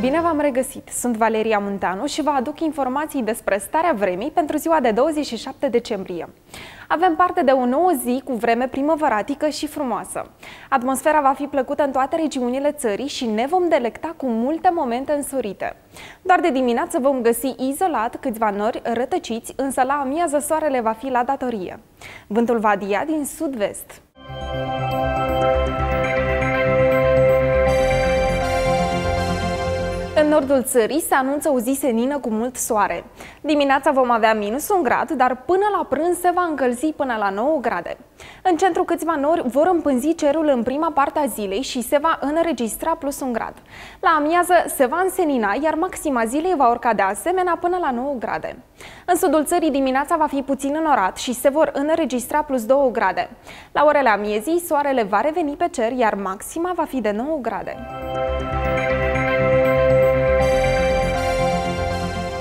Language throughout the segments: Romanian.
Bine v-am regăsit! Sunt Valeria Munteanu și vă aduc informații despre starea vremii pentru ziua de 27 decembrie. Avem parte de o nouă zi cu vreme primăvăratică și frumoasă. Atmosfera va fi plăcută în toate regiunile țării și ne vom delecta cu multe momente însorite. Doar de dimineață vom găsi izolat câțiva nori rătăciți, însă la amiază soarele va fi la datorie. Vântul va dia din sud-vest. Nordul țării se anunță o zi senină cu mult soare. Dimineața vom avea minus un grad, dar până la prânz se va încălzi până la 9 grade. În centru câțiva nori vor împânzi cerul în prima parte a zilei și se va înregistra plus un grad. La amiază se va însenina, iar maxima zilei va urca de asemenea până la 9 grade. În sudul țării dimineața va fi puțin înorat și se vor înregistra plus 2 grade. La orele amiezii, soarele va reveni pe cer, iar maxima va fi de 9 grade.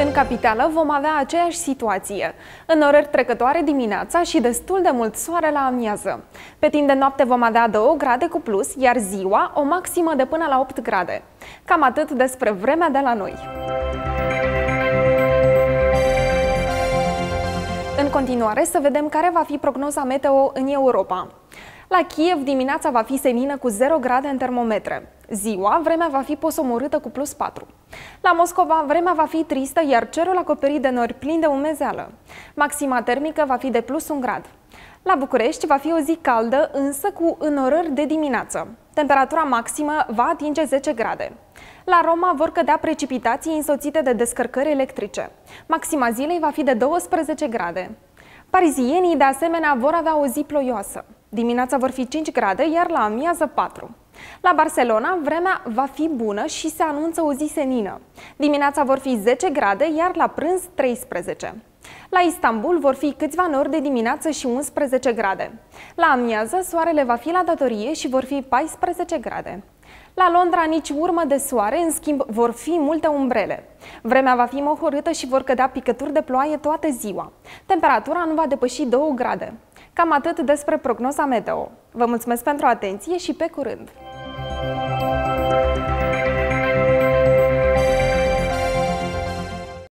În capitală vom avea aceeași situație. În orări trecătoare dimineața și destul de mult soare la amiază. Pe timp de noapte vom avea 2 grade cu plus, iar ziua o maximă de până la 8 grade. Cam atât despre vremea de la noi. În continuare să vedem care va fi prognoza meteo în Europa. La Kiev dimineața va fi senină cu 0 grade în termometre. Ziua, vremea va fi posomorâtă cu plus 4. La Moscova, vremea va fi tristă, iar cerul acoperit de nori plin de umezeală. Maxima termică va fi de plus 1 grad. La București va fi o zi caldă, însă cu înorări de dimineață. Temperatura maximă va atinge 10 grade. La Roma vor cădea precipitații însoțite de descărcări electrice. Maxima zilei va fi de 12 grade. Parizienii, de asemenea, vor avea o zi ploioasă. Dimineața vor fi 5 grade, iar la amiază 4. La Barcelona, vremea va fi bună și se anunță o zi senină. Dimineața vor fi 10 grade, iar la prânz 13. La Istanbul vor fi câțiva nori de dimineață și 11 grade. La amiază, soarele va fi la datorie și vor fi 14 grade. La Londra nici urmă de soare, în schimb vor fi multe umbrele. Vremea va fi mohorâtă și vor cădea picături de ploaie toată ziua. Temperatura nu va depăși 2 grade. Cam atât despre prognoza meteo. Vă mulțumesc pentru atenție și pe curând!